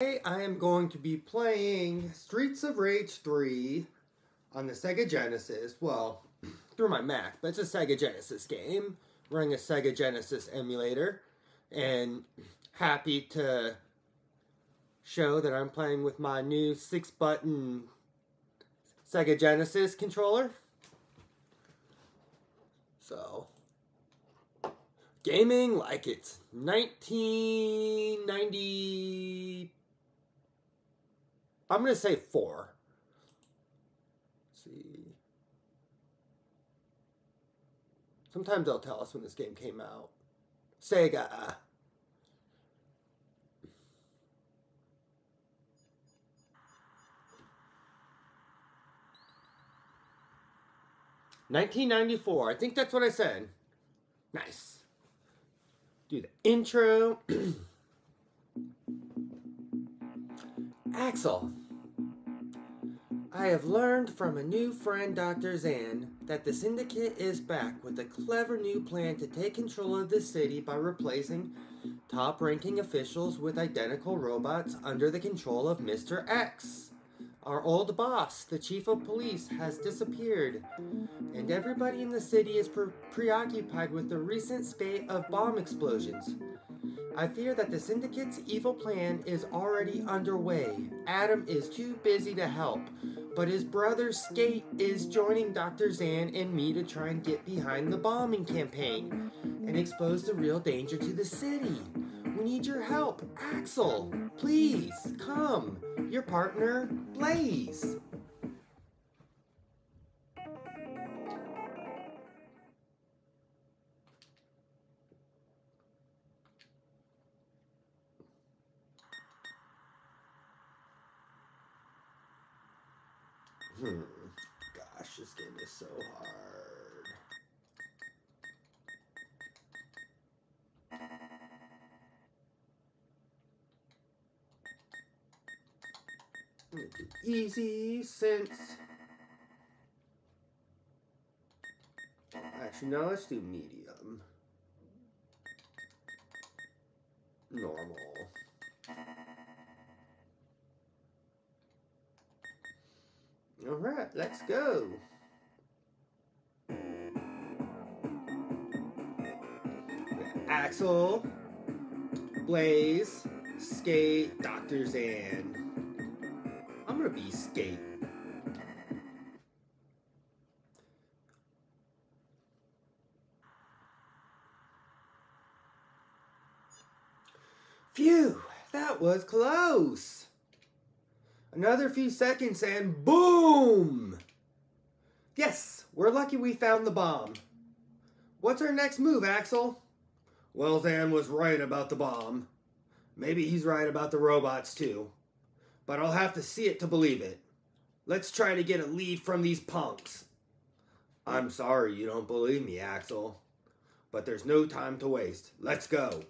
Today I am going to be playing Streets of Rage 3 on the Sega Genesis. Well, through my Mac, but it's a Sega Genesis game running a Sega Genesis emulator. And happy to show that I'm playing with my new six button Sega Genesis controller. So, gaming like it's 1990. I'm going to say four. Let's see. Sometimes they'll tell us when this game came out. Sega. Nineteen ninety four. I think that's what I said. Nice. Do the intro. Axel. I have learned from a new friend, Dr. Zan, that the Syndicate is back with a clever new plan to take control of the city by replacing top ranking officials with identical robots under the control of Mr. X. Our old boss, the chief of police, has disappeared, and everybody in the city is pre- preoccupied with the recent spate of bomb explosions. I fear that the Syndicate's evil plan is already underway. Adam is too busy to help, but his brother Skate is joining Dr. Zan and me to try and get behind the bombing campaign and expose the real danger to the city. We need your help. Axel, please, come. Your partner, Blaze. So hard. Easy since. Actually, now let's do medium. Normal. All right, let's go. Axel, Blaze, Skate, Dr. Zan. I'm gonna be Skate. Phew, that was close. Another few seconds and boom! Yes, we're lucky we found the bomb. What's our next move, Axel? Well, Zan was right about the bomb. Maybe he's right about the robots, too. But I'll have to see it to believe it. Let's try to get a lead from these punks. I'm sorry you don't believe me, Axel. But there's no time to waste. Let's go.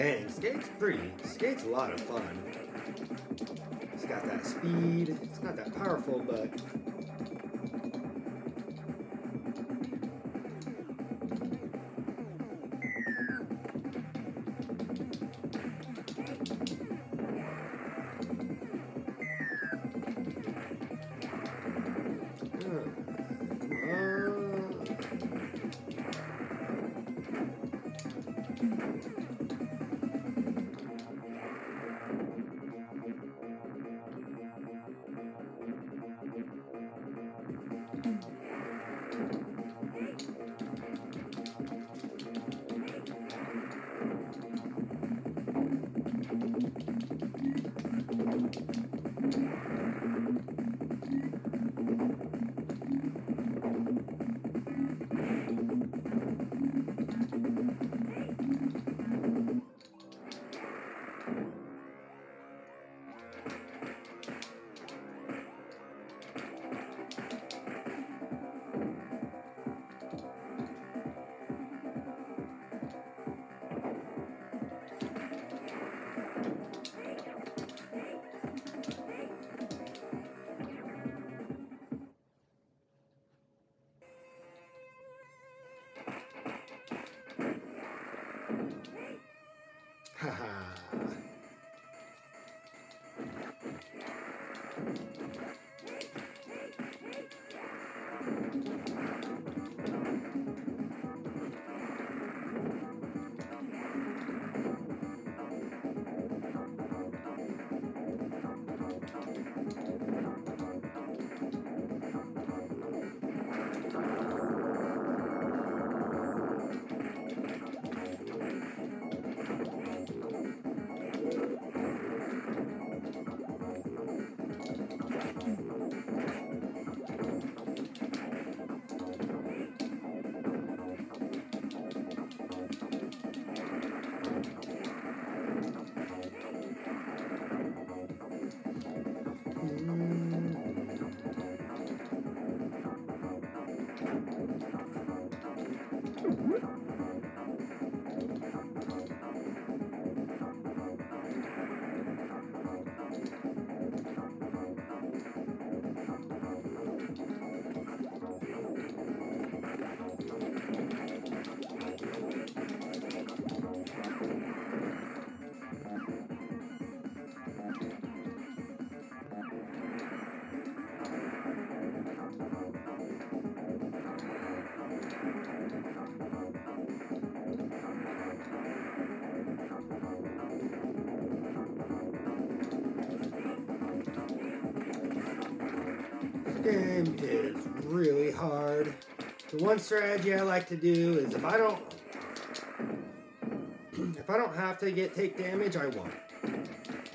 Dang, Skate's pretty. Skate's a lot of fun. It's got that speed. It's not that powerful, but really hard. The one strategy I like to do is if I don't if I don't have to get take damage, I won't.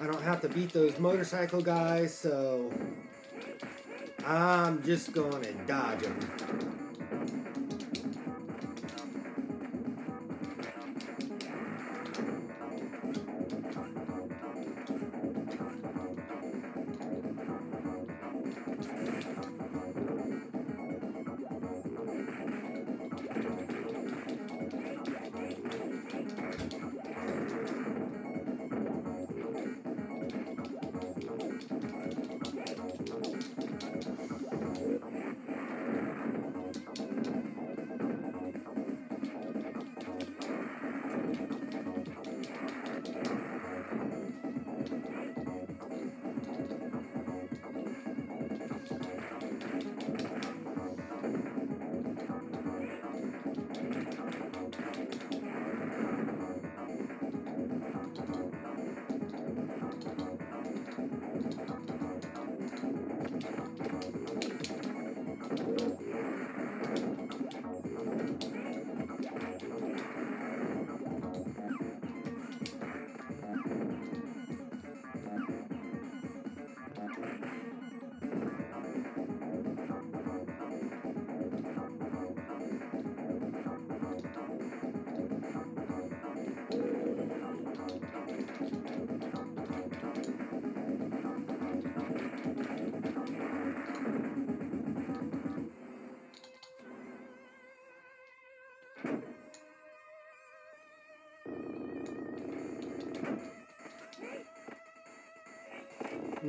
I don't have to beat those motorcycle guys, so I'm just gonna dodge them.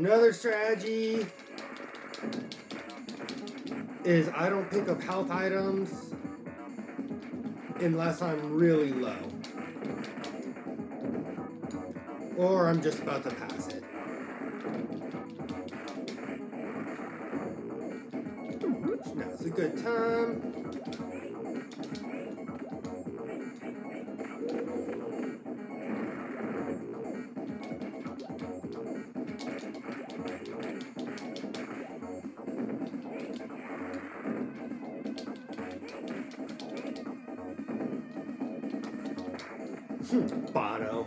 Another strategy is I don't pick up health items unless I'm really low. Or I'm just about to pass it. Now's a good time. Bono.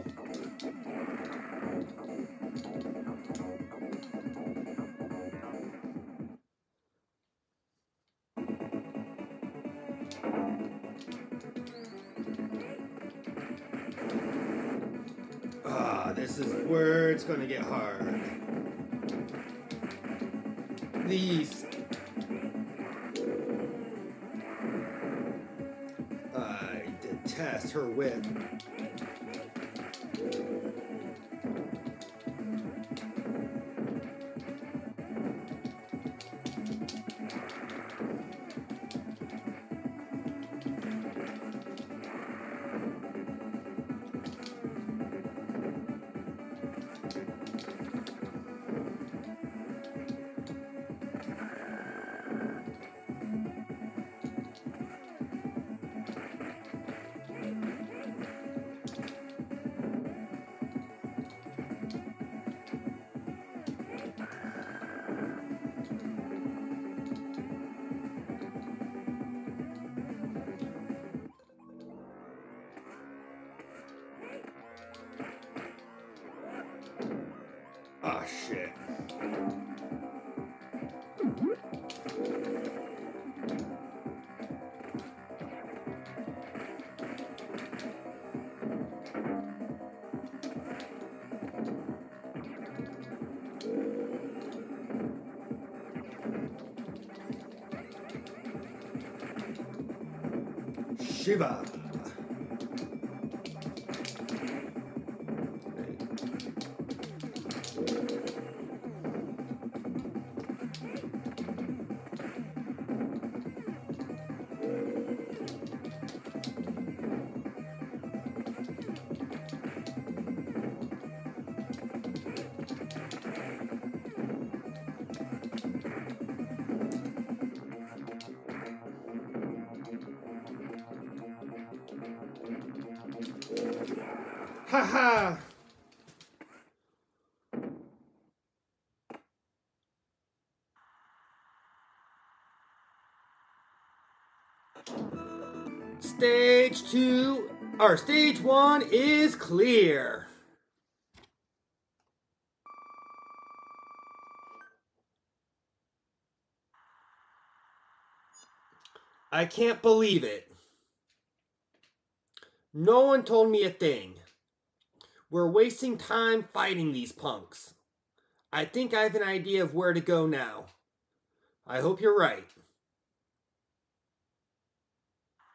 Ah, this is where it's gonna get hard. These. I detest her whip. 千葉 Ha ha! Stage two, or stage one is clear. I can't believe it. No one told me a thing. We're wasting time fighting these punks. I think I have an idea of where to go now. I hope you're right.